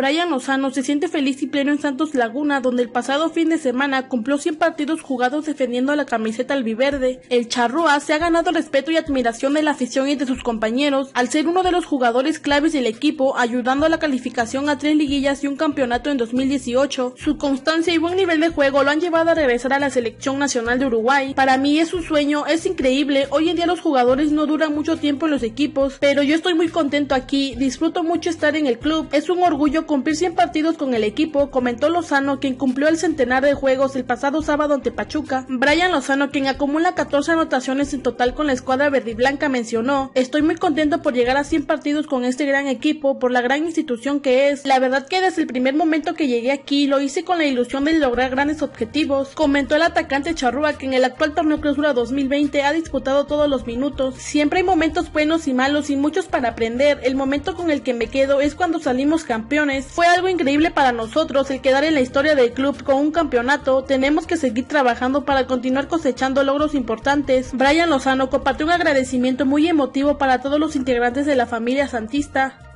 Brian Lozano se siente feliz y pleno en Santos Laguna, donde el pasado fin de semana cumplió 100 partidos jugados defendiendo la camiseta albiverde. El Charrúa se ha ganado respeto y admiración de la afición y de sus compañeros al ser uno de los jugadores claves del equipo, ayudando a la calificación a tres liguillas y un campeonato en 2018. Su constancia y buen nivel de juego lo han llevado a regresar a la selección nacional de Uruguay. Para mí es un sueño, es increíble. Hoy en día los jugadores no duran mucho tiempo en los equipos, pero yo estoy muy contento aquí, disfruto mucho estar en el club. Es un orgullo cumplir 100 partidos con el equipo, comentó Lozano, quien cumplió el centenar de juegos el pasado sábado ante Pachuca. Brian Lozano, quien acumula 14 anotaciones en total con la escuadra verde y blanca, mencionó, estoy muy contento por llegar a 100 partidos con este gran equipo, por la gran institución que es. La verdad que desde el primer momento que llegué aquí lo hice con la ilusión de lograr grandes objetivos, comentó el atacante Charrúa, que en el actual torneo clausura 2020 ha disputado todos los minutos. Siempre hay momentos buenos y malos y muchos para aprender. El momento con el que me quedo es cuando salimos campeones fue algo increíble para nosotros el quedar en la historia del club con un campeonato. Tenemos que seguir trabajando para continuar cosechando logros importantes. Brian Lozano compartió un agradecimiento muy emotivo para todos los integrantes de la familia santista.